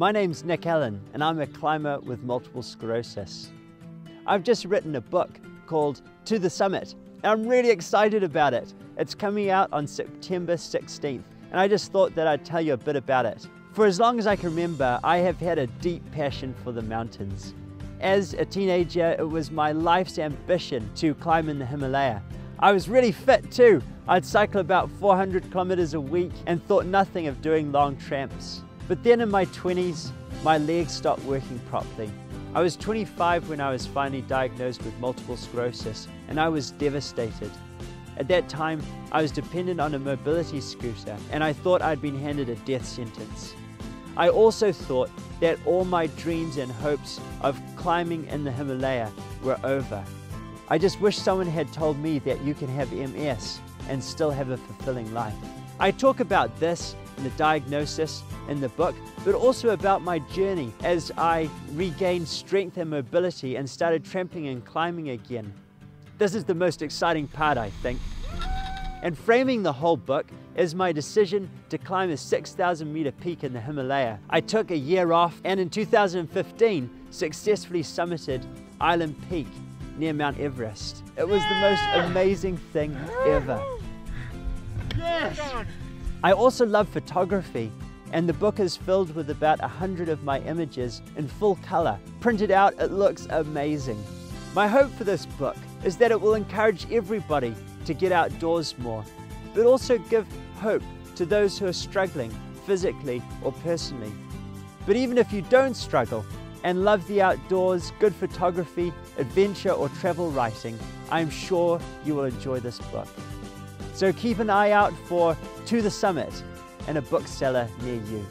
My name's Nick Allen, and I'm a climber with multiple sclerosis. I've just written a book called To the Summit, and I'm really excited about it. It's coming out on September 16th, and I just thought that I'd tell you a bit about it. For as long as I can remember, I have had a deep passion for the mountains. As a teenager, it was my life's ambition to climb in the Himalaya. I was really fit too. I'd cycle about 400 kilometers a week and thought nothing of doing long tramps. But then in my 20s, my legs stopped working properly. I was 25 when I was finally diagnosed with multiple sclerosis and I was devastated. At that time, I was dependent on a mobility scooter and I thought I'd been handed a death sentence. I also thought that all my dreams and hopes of climbing in the Himalaya were over. I just wish someone had told me that you can have MS and still have a fulfilling life. I talk about this in the diagnosis in the book, but also about my journey as I regained strength and mobility and started tramping and climbing again. This is the most exciting part, I think. And framing the whole book is my decision to climb a 6,000 meter peak in the Himalaya. I took a year off and in 2015 successfully summited Island Peak near Mount Everest. It was the most amazing thing ever. Yes! I also love photography and the book is filled with about a hundred of my images in full color. Printed out, it looks amazing. My hope for this book is that it will encourage everybody to get outdoors more, but also give hope to those who are struggling physically or personally. But even if you don't struggle, and love the outdoors, good photography, adventure, or travel writing, I'm sure you will enjoy this book. So keep an eye out for To the Summit and a bookseller near you.